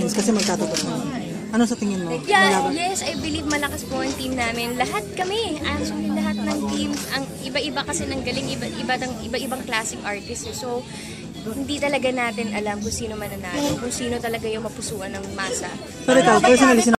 Philippines kasi magtatapos na. Ano sa tingin mo? Yeah, Malaban- yes, I believe malakas po ang team namin. Lahat kami, actually lahat ng teams, ang iba-iba kasi ng galing, iba-iba ng iba-ibang klaseng artists. eh. So, hindi talaga natin alam kung sino mananalo, kung sino talaga yung mapusuan ng masa. Pero ano ikaw, personally,